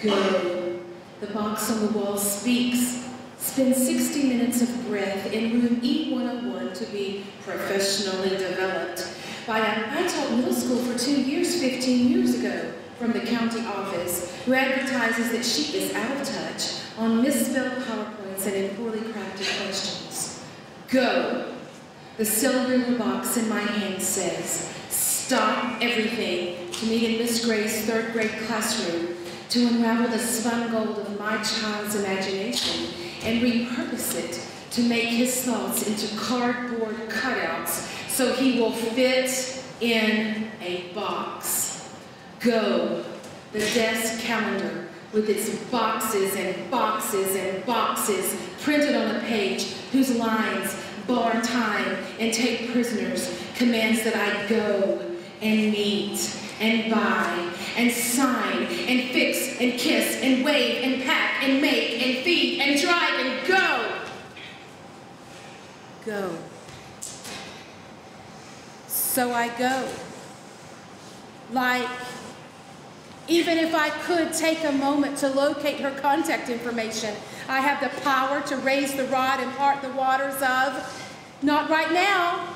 Go. The box on the wall speaks. Spend 60 minutes of breath in room E101 to be professionally developed by I taught middle school for two years 15 years ago from the county office who advertises that she is out of touch on misspelled PowerPoints and in poorly crafted questions. Go. The cellular box in my hand says, stop everything to meet in Miss Gray's third grade classroom to unravel the spun gold of my child's imagination and repurpose it to make his thoughts into cardboard cutouts so he will fit in a box. Go, the desk calendar with its boxes and boxes and boxes printed on a page whose lines bar time and take prisoners commands that I go and meet and buy and sign and fix and kiss and wave and pack and make and feed and drive and go. Go. So I go. Like, even if I could take a moment to locate her contact information, I have the power to raise the rod and part the waters of. Not right now.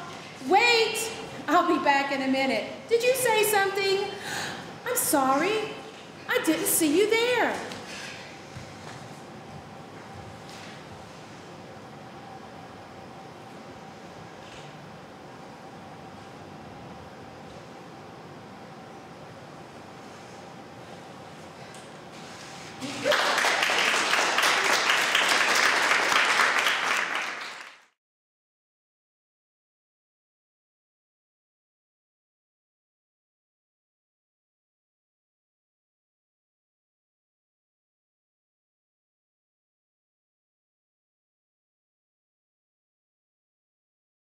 Wait, I'll be back in a minute. Did you say something? I'm sorry. I didn't see you there.